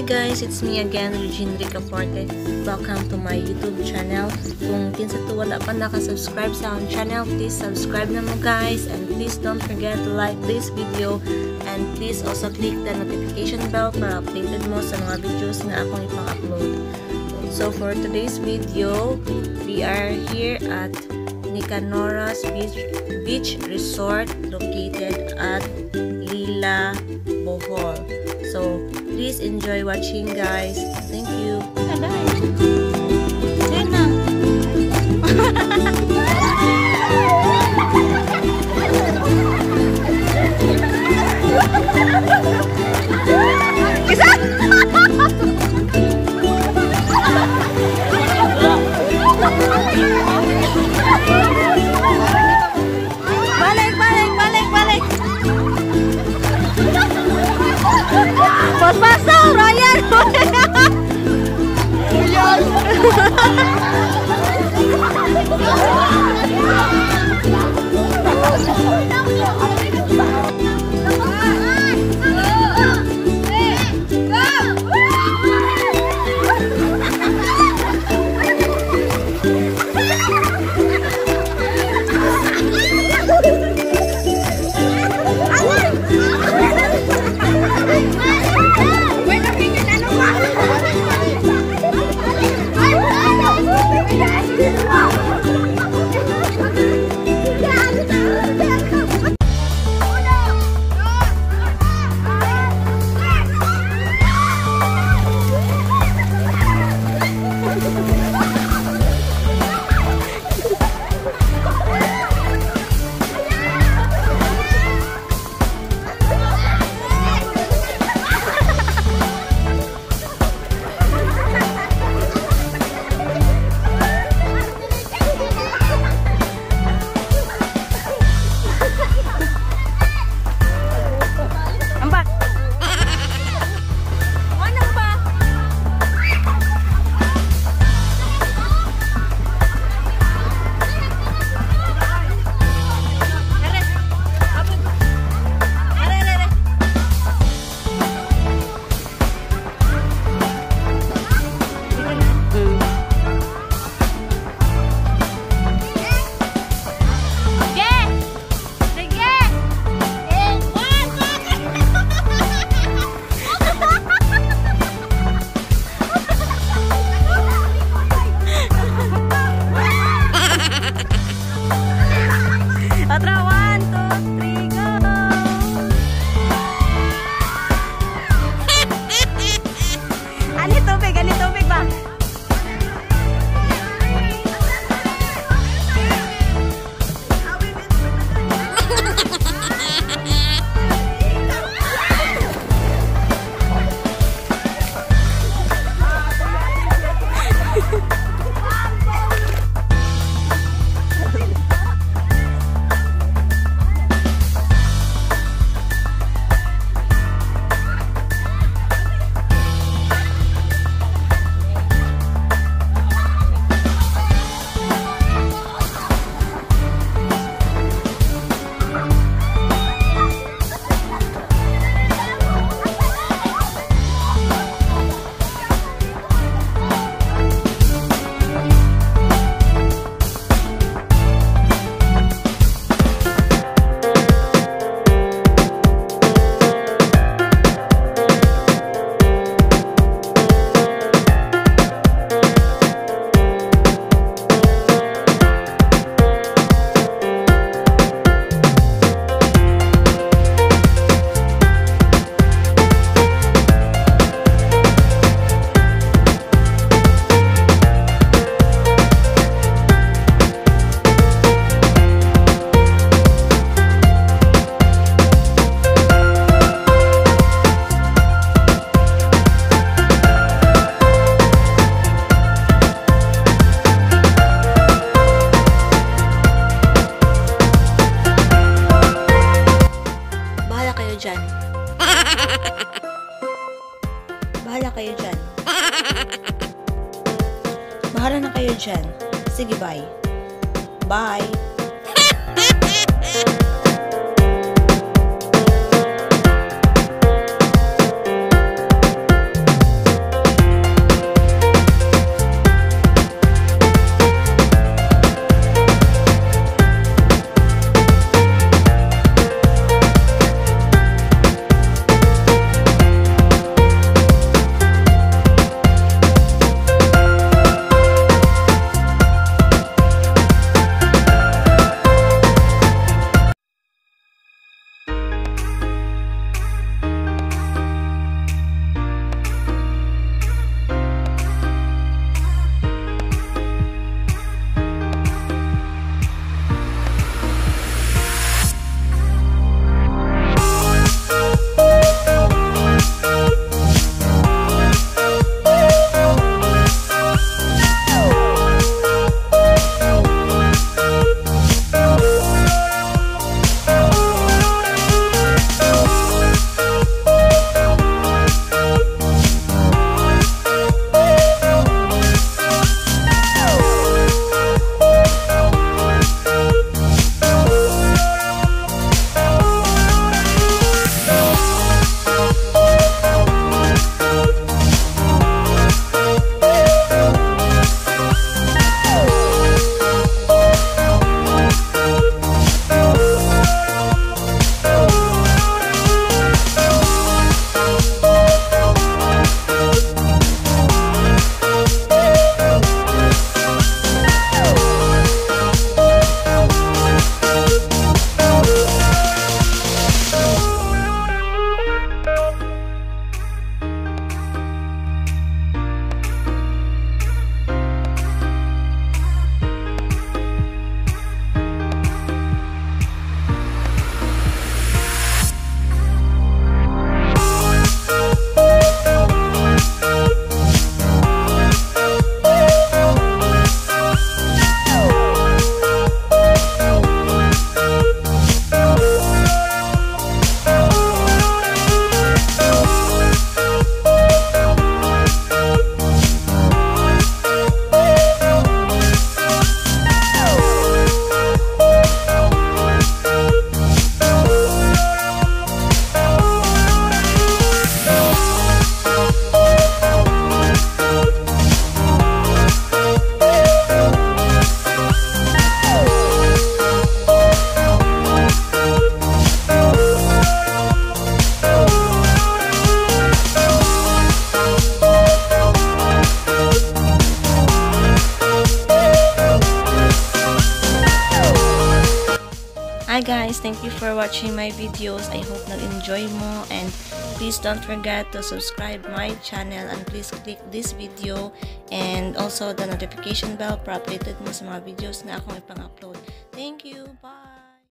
Hi guys, it's me again, Regine Ricaporte. Welcome to my YouTube channel. Kung kinsa to wala pa nakasubscribe sa akong channel, please subscribe na mo guys. And please don't forget to like this video. And please also click the notification bell para updated mo sa mga videos na akong ipang-upload. So for today's video, we are here at Nicanoras Beach, Beach Resort located at Lila, Bohol. So, please enjoy watching guys. Thank you. Balik, dyan. Sige, bye. Bye. Thank you for watching my videos. I hope nag-enjoy mo and please don't forget to subscribe my channel and please click this video and also the notification bell para updated mo sa mga videos na akong ipang-upload. Thank you. Bye!